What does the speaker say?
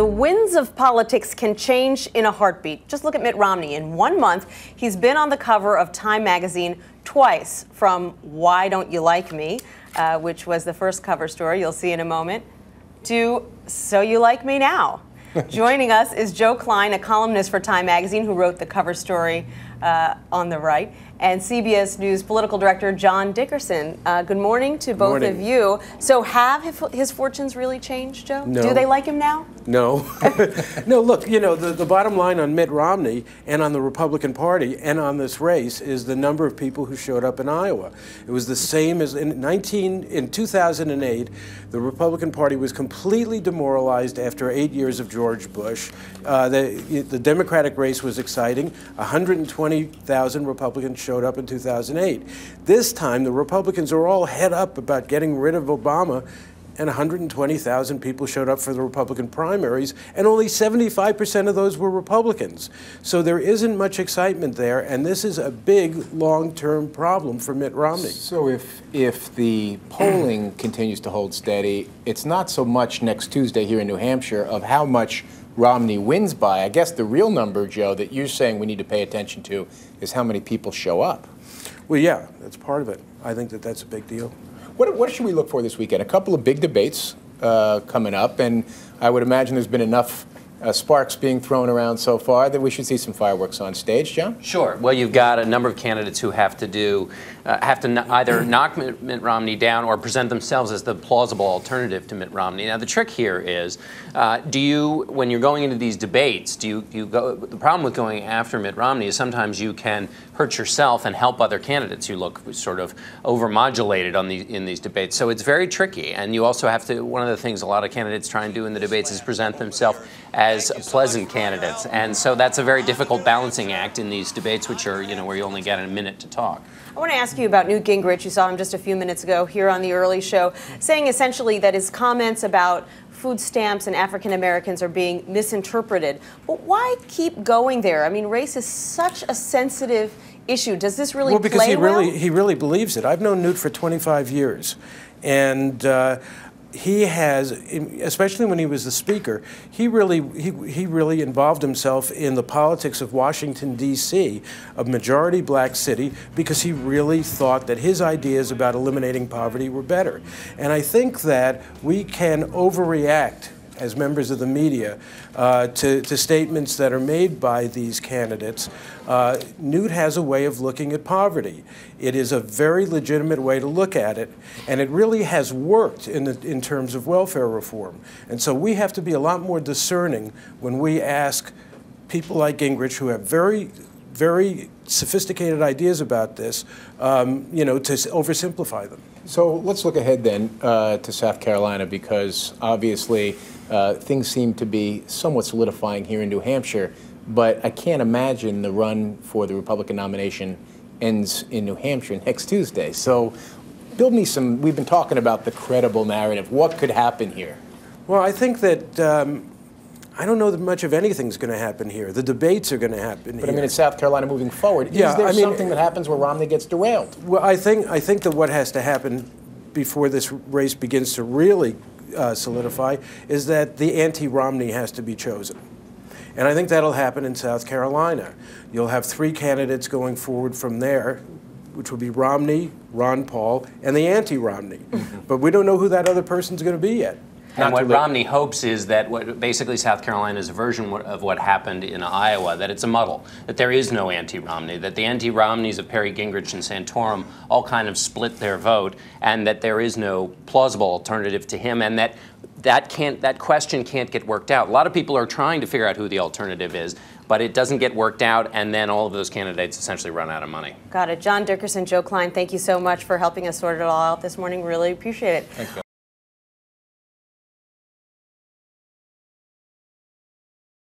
The winds of politics can change in a heartbeat. Just look at Mitt Romney. In one month, he's been on the cover of Time magazine twice from Why Don't You Like Me, uh, which was the first cover story you'll see in a moment, to So You Like Me Now. Joining us is Joe Klein, a columnist for Time magazine who wrote the cover story uh, on the right and CBS News political director John Dickerson. Uh, good morning to both morning. of you. So, have his fortunes really changed, Joe? No. Do they like him now? No. no, look, you know, the, the bottom line on Mitt Romney and on the Republican Party and on this race is the number of people who showed up in Iowa. It was the same as in 19 in 2008, the Republican Party was completely demoralized after 8 years of George Bush. Uh, the the Democratic race was exciting. 120,000 Republicans showed up in 2008. This time, the Republicans are all head up about getting rid of Obama, and 120,000 people showed up for the Republican primaries, and only 75% of those were Republicans. So there isn't much excitement there, and this is a big long-term problem for Mitt Romney. So if if the polling continues to hold steady, it's not so much next Tuesday here in New Hampshire of how much Romney wins by. I guess the real number, Joe, that you're saying we need to pay attention to is how many people show up. Well, yeah, that's part of it. I think that that's a big deal. What, what should we look for this weekend? A couple of big debates uh, coming up, and I would imagine there's been enough uh, sparks being thrown around so far that we should see some fireworks on stage, John? Sure. Well, you've got a number of candidates who have to do, uh, have to either knock Mitt Romney down or present themselves as the plausible alternative to Mitt Romney. Now, the trick here is, uh, do you, when you're going into these debates, do you, you go, the problem with going after Mitt Romney is sometimes you can hurt yourself and help other candidates. You look sort of overmodulated on the, in these debates. So it's very tricky. And you also have to, one of the things a lot of candidates try and do in the debates is present themselves as pleasant candidates. And so that's a very difficult balancing act in these debates, which are, you know, where you only get a minute to talk. I want to ask you about Newt Gingrich. You saw him just a few minutes ago here on the early show, saying essentially that his comments about food stamps and African Americans are being misinterpreted. But why keep going there? I mean, race is such a sensitive issue. Does this really well, because play he well? really he really believes it. I've known Newt for 25 years, and. Uh, he has, especially when he was the speaker, he really he, he really involved himself in the politics of Washington D.C., a majority black city, because he really thought that his ideas about eliminating poverty were better. And I think that we can overreact as members of the media uh, to, to, statements that are made by these candidates. Uh, Newt has a way of looking at poverty. It is a very legitimate way to look at it, and it really has worked in, the, in terms of welfare reform. And so we have to be a lot more discerning when we ask people like Gingrich, who have very very sophisticated ideas about this, um, you know, to oversimplify them. So let's look ahead then uh, to South Carolina because obviously uh, things seem to be somewhat solidifying here in New Hampshire, but I can't imagine the run for the Republican nomination ends in New Hampshire next Tuesday. So build me some, we've been talking about the credible narrative. What could happen here? Well, I think that um, I don't know that much of anything's going to happen here. The debates are going to happen but here. I mean, it's South Carolina moving forward. Yeah, Is there I mean, something that happens where Romney gets derailed? Well, I think I think that what has to happen before this race begins to really uh, solidify is that the anti-Romney has to be chosen. And I think that'll happen in South Carolina. You'll have three candidates going forward from there, which will be Romney, Ron Paul, and the anti-Romney. Mm-hmm. But we don't know who that other person's going to be yet. And what Romney hopes is that what basically South Carolina is a version of what happened in Iowa, that it's a muddle, that there is no anti-Romney, that the anti-Romneys of Perry Gingrich and Santorum all kind of split their vote, and that there is no plausible alternative to him, and that that can't that question can't get worked out. A lot of people are trying to figure out who the alternative is, but it doesn't get worked out, and then all of those candidates essentially run out of money. Got it. John Dickerson, Joe Klein, thank you so much for helping us sort it all out this morning. Really appreciate it. Thanks,